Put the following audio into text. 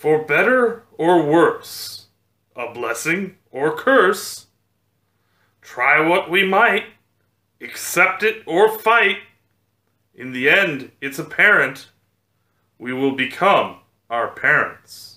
For better or worse, a blessing or curse, try what we might, accept it or fight, in the end, it's apparent we will become our parents.